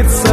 it's